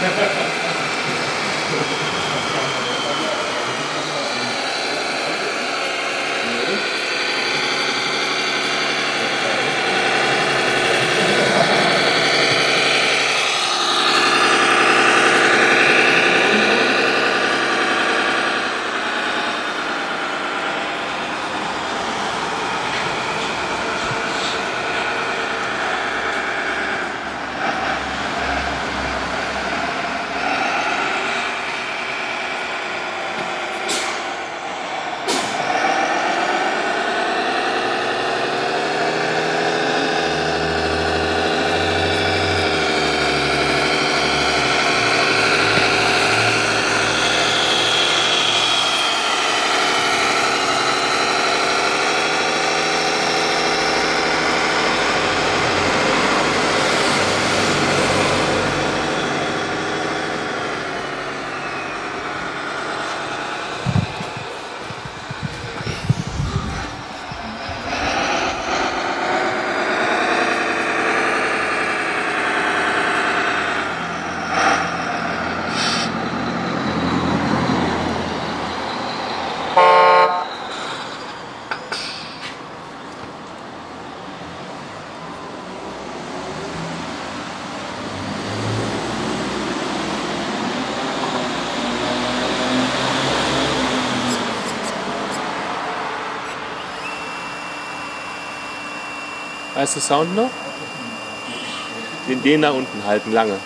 Yeah. Weißt du Sound noch? Den, den da unten halten, lange.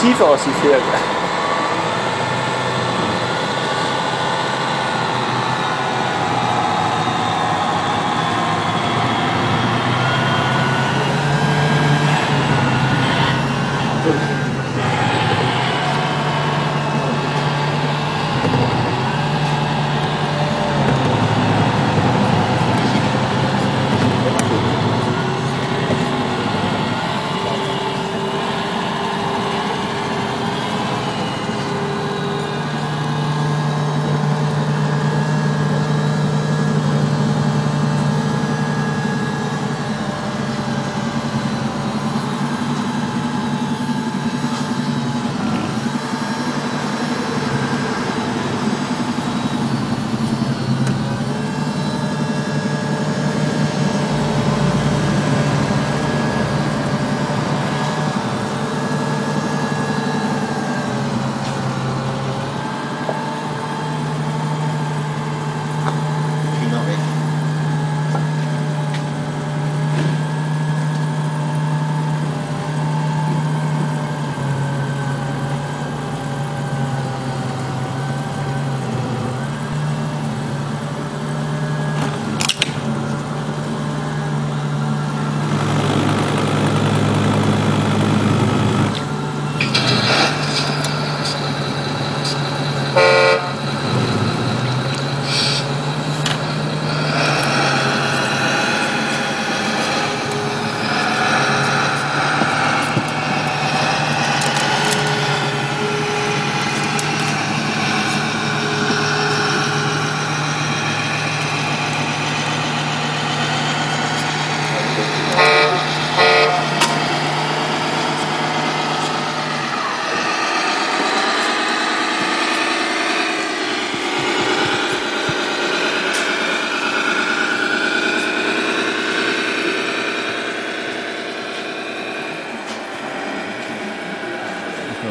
Tief aus, die Pferde.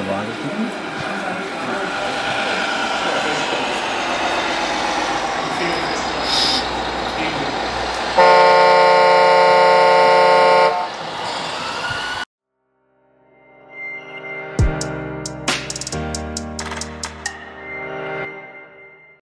Gucken.